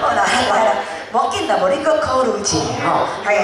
好啦，来啦，无紧啦，无你搁考虑一下吼。嘿，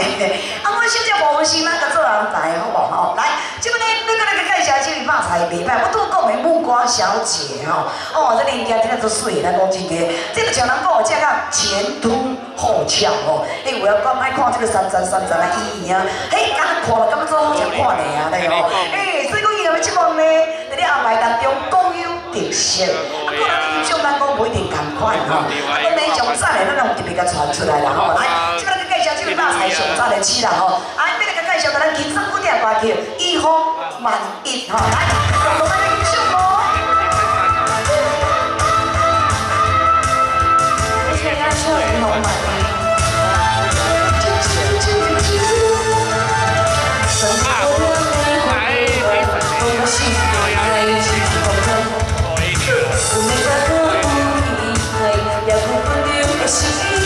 啊，我小姐无心咱甲做人才好无吼？来，即个呢，你搁来个介绍这位肉菜袂歹，我拄讲的。木瓜小姐吼，哦，这人家听得足水，咱讲真个，这个像人讲哦，这个前凸后翘哦，哎，我要讲爱看这个三层三层的。意义啊，嘿，刚看了，感觉做好像看的啊，对哦，哎，所以讲伊有要即讲呢，在你安排当中各有特色，啊，可能你上咱讲不一定同款吼，啊，上赞的，咱用特别甲传出来啦吼，来，这个来介绍这位肉菜上赞的起啦吼，啊，要来甲介绍咱金山古店歌曲《一风满意》吼，来，我们来有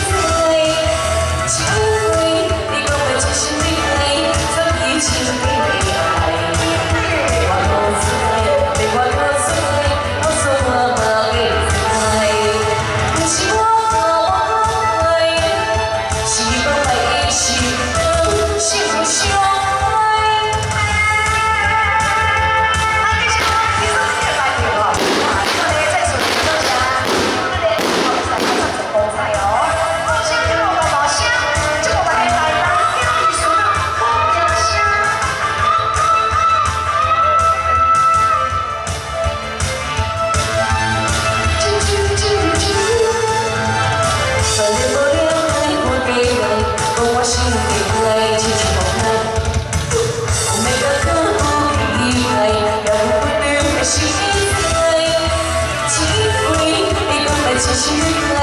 She's